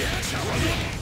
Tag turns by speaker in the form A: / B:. A: りゃ